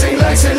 dancing like.